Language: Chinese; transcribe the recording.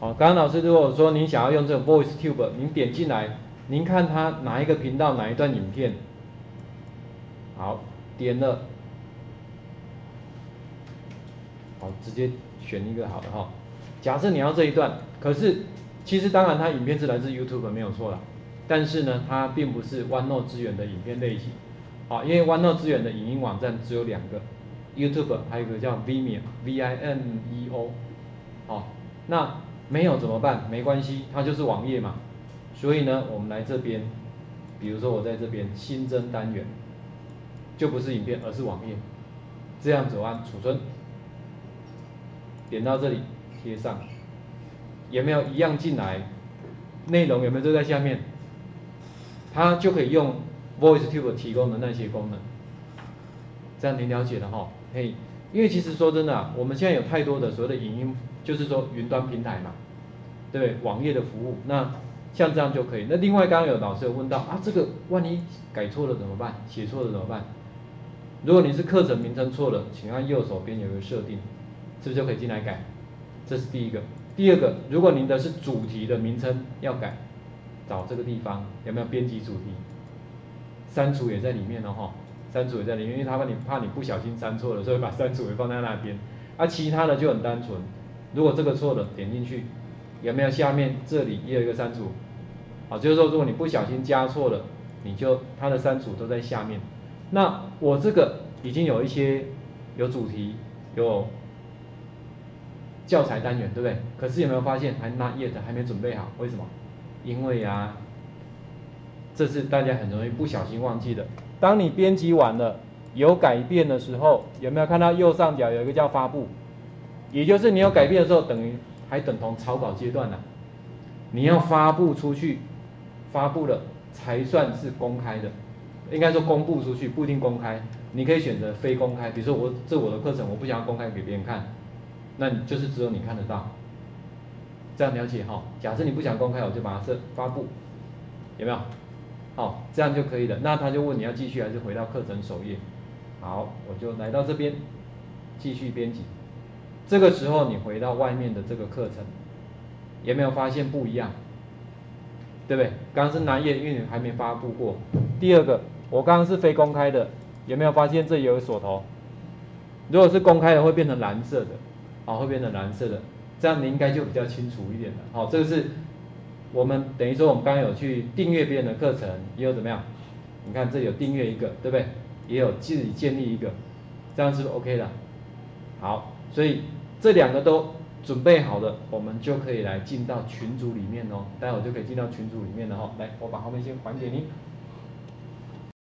好，刚刚老师如果说您想要用这个 Voice Tube，您点进来，您看它哪一个频道哪一段影片，好，点了，好，直接选一个好的哈。假设你要这一段，可是其实当然它影片是来自 YouTube 没有错啦，但是呢，它并不是 OneNote 资源的影片类型，好，因为 OneNote 资源的影音网站只有两个，YouTube 还有一个叫 Vimeo，V-I-M-E-O，好，那没有怎么办？没关系，它就是网页嘛，所以呢，我们来这边，比如说我在这边新增单元，就不是影片，而是网页，这样子按储存，点到这里。贴上，有没有一样进来？内容有没有都在下面？它就可以用 VoiceTube 提供的那些功能，这样您了解了哈？嘿，因为其实说真的，我们现在有太多的所谓的影音，就是说云端平台嘛，对网页的服务，那像这样就可以。那另外刚刚有老师有问到啊，这个万一改错了怎么办？写错了怎么办？如果你是课程名称错了，请按右手边有一个设定，是不是就可以进来改？这是第一个，第二个，如果您的是主题的名称要改，找这个地方有没有编辑主题，删除也在里面了哈，删除也在里面，因为他怕你怕你不小心删错了，所以把删除也放在那边，啊，其他的就很单纯，如果这个错了，点进去有没有下面这里也有一个删除，啊，就是说如果你不小心加错了，你就它的删除都在下面，那我这个已经有一些有主题有。教材单元对不对？可是有没有发现还 not yet 还没准备好？为什么？因为啊，这是大家很容易不小心忘记的。当你编辑完了有改变的时候，有没有看到右上角有一个叫发布？也就是你有改变的时候，等于还等同草稿阶段呢。你要发布出去，发布了才算是公开的。应该说公布出去不一定公开，你可以选择非公开。比如说我这我的课程，我不想要公开给别人看。那你就是只有你看得到，这样了解哈。假设你不想公开，我就把它设发布，有没有？好，这样就可以了。那他就问你要继续还是回到课程首页？好，我就来到这边继续编辑。这个时候你回到外面的这个课程，有没有发现不一样？对不对？刚刚是南页，因为你还没发布过。第二个，我刚刚是非公开的，有没有发现这里有锁头？如果是公开的，会变成蓝色的。好，会变成蓝色的，这样你应该就比较清楚一点了。好，这个是我们等于说我们刚刚有去订阅别人的课程，也有怎么样？你看这有订阅一个，对不对？也有自己建立一个，这样是不是 OK 的。好，所以这两个都准备好了，我们就可以来进到群组里面哦。待会就可以进到群组里面了哈。来，我把后面先还给您。